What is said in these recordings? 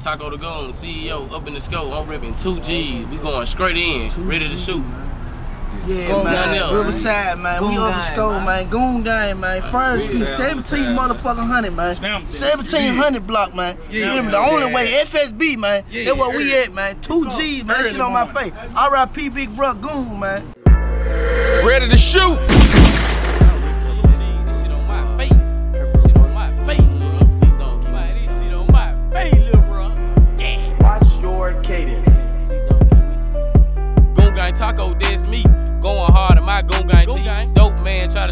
Taco the Goon, CEO, up in the scope. I'm ripping two G's. We going straight in, ready to shoot. Yeah, Goon man. gang. Riverside, man. we Goon over gang, score, man. man. Goon gang, man. First, really? 17 motherfucking hundred, man. Stamped it. 1700 block, man. You hear me? The only way, FSB, man. Yeah, That's what yeah, we early. at, man. Two G's, man. Early Shit on my face. R.I.P. Big Bro Goon, man. Ready to shoot.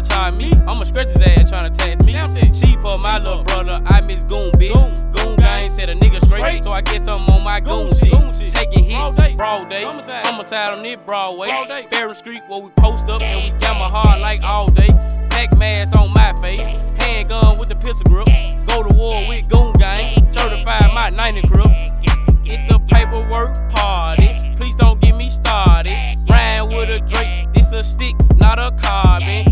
Try to try me. I'ma scratch his ass trying to tax me. Cheap for my little brother, I miss goon bitch. Goon gang said a nigga straight, so I guess I'm on my goon shit. Taking hits, broad day. Homicide on it, Broadway. Ferry Street where we post up and we got my hard like all day. Pack mask on my face, handgun with the pistol grip. Go to war with goon gang, certified my 90 grip. It's a paperwork party. Please don't get me started. Ryan with a Drake, this a stick, not a carbon.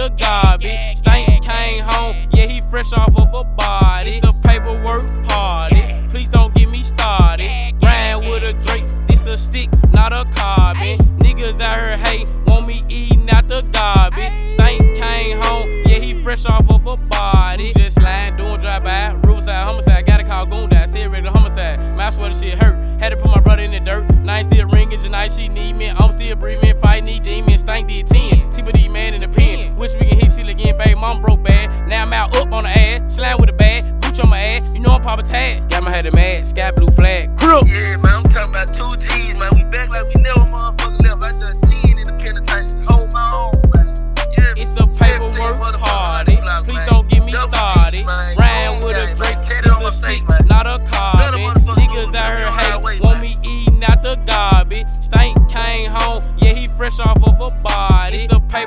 The garbage. Stank came home, yeah, he fresh off of a body. It's a paperwork party. Please don't get me started. Ryan with a drink, this a stick, not a carbon. Niggas out here hate, want me eating out the garbage. Stank came home, yeah, he fresh off of a body. Just sliding, doing drive by, Riverside homicide, gotta call Goon Dad, said regular homicide. Man, I swear the shit hurt. Had to put my brother in the dirt. Night still ringing, tonight she need me. I'm still breathing, fight need demons. Stank did 10. T man in the pen. Mom broke bad. Now I'm out up on the ass. Slime with a bag. Gooch on my ass. You know I'm Papa Tag. Got my head a mad. Sky blue flag. Crew. Yeah, man.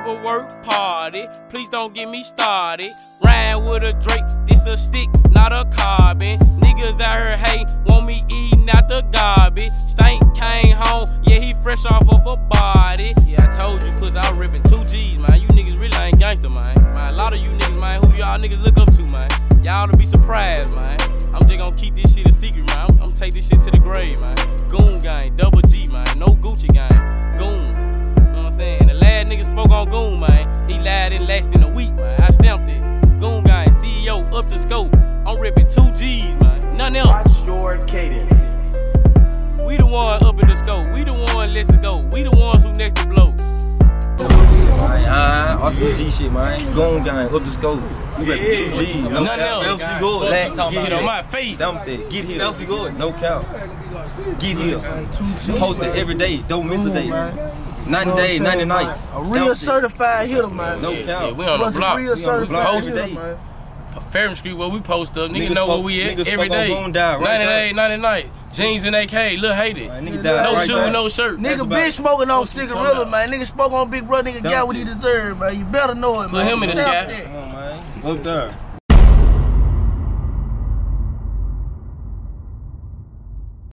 A paperwork party. Please don't get me started. Ryan with a Drake. This a stick, not a carbon. Niggas out here hate. Want me eating out the garbage. Stank came home. Yeah, he fresh off of a body. Yeah, I told you, cause I was ripping two G's, man. You niggas really ain't gangster, man. man. A lot of you niggas, man, who y'all niggas look up to, man. Y'all to be surprised, man. I'm just gonna keep this shit a secret, man. I'm, I'm gonna take this shit to the grave, man. Goon gang, double G, man. No Gucci gang. Goon. You know what I'm saying? And the last nigga spoke on Goon, man. He lied in less than a week, man. I stamped it. Goon gang, CEO, up the scope. I'm ripping two G's, man. Nothing else. Watch your cadence. We the one up in the scope. We the one let's it go. We the ones who next to blow. Man, uh, RCG shit, man. Goon gang, up the scope. We ready two G's. No Nothing else. Elsie good. Black, Talking get shit on my face. Dump that. Get here. Elsie good. No cow. Get here. Post it every day. Don't miss a day. 90 days, 90 nights. A real Stamp certified hitter, man. No Yeah, cap. yeah, we on the What's a block. real We on the block certified every hitter, day. man. Fairham Street where we post up. Nigga Niggas know where we at niggas every spoke day. Goon Die right 90 now. 90 night. Jeans and AK, Lil Hated. Man, nigga died No right shoe, there. no shirt. Nigga been smoking on What cigarillas, man. Nigga spoke on Big Brother. Nigga got what he deserved, man. You better know it, Put man. him in the Stamp sky. that. Come. Up there.